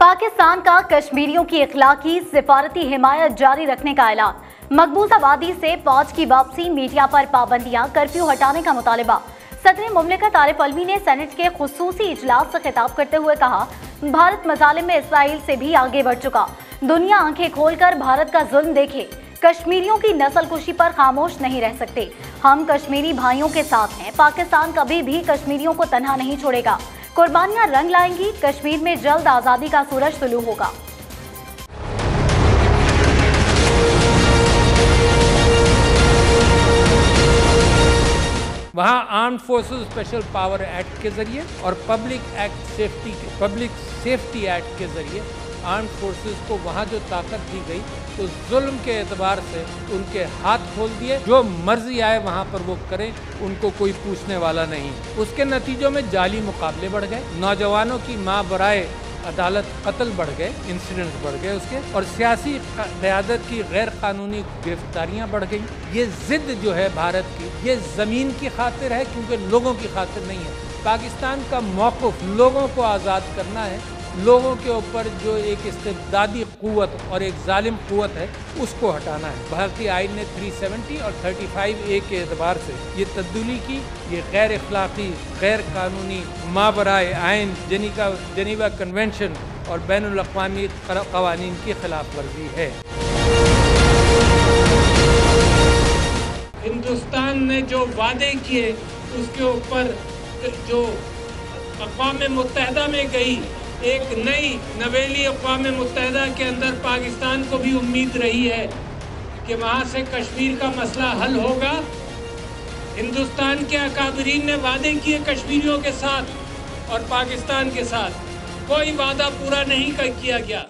पाकिस्तान का कश्मीरियों की इखलाकी, सिफारती हिमायत जारी रखने का ऐलान। मकबूज आबादी से फौज की वापसी, मीडिया पर पाबंदियाँ, कर्फ्यू हटाने का मुतालबा। सदर मुमलिकत आरिफ अलवी ने सेनेट के खसूसी इजलास से खिताब करते हुए कहा, भारत मसाले में इसराइल से भी आगे बढ़ चुका। दुनिया आँखें खोलकर भारत का जुल्म देखे। कश्मीरियों की नस्ल कुशी पर खामोश नहीं रह सकते। हम कश्मीरी भाइयों के साथ हैं। पाकिस्तान कभी भी कश्मीरियों को तनहा नहीं छोड़ेगा। कुर्बानियाँ रंग लाएँगी, कश्मीर में जल्द आज़ादी का सूरज तुलू होगा। वहाँ arm forces special power act के ज़रिए और public act safety public safety act के ज़रिए आर्म फोर्सेस को वहाँ जो ताकत दी गई तो जुल्म के एतबार से उनके हाथ खोल दिए। जो मर्ज़ी आए वहाँ पर वो करें, उनको कोई पूछने वाला नहीं। उसके नतीजों में जाली मुकाबले बढ़ गए। नौजवानों की माँ बराए अदालत कत्ल बढ़ गए इंसिडेंट्स बढ़ गए उसके, और सियासी क़्यादत की गैर कानूनी गिरफ्तारियाँ बढ़ गई। ये जिद जो है भारत की, ये ज़मीन की खातिर है, क्योंकि लोगों की खातिर नहीं है। पाकिस्तान का मौक़ लोगों को आज़ाद करना है लोगों के ऊपर जो एक इस्तेदादी क़वत और एक ालिम क़वत है, उसको हटाना है। भारतीय आइन ने 370 और 35 ए के अतबार से ये तब्दीली की, ये गैर अखलाक़ी गैर कानूनी माबराए आइन जनीका, जनीवा कन्वेंशन और बैन अवी कवानीन की खिलाफ वर्जी है। हिंदुस्तान ने जो वादे किए, उसके ऊपर जो अकवा मुतहदा में गई एक नई नवेली अकवा मुतहदा के अंदर पाकिस्तान को भी उम्मीद रही है कि वहाँ से कश्मीर का मसला हल होगा। हिंदुस्तान के अकाबरीन ने वादे किए कश्मीरियों के साथ और पाकिस्तान के साथ। कोई वादा पूरा नहीं किया गया।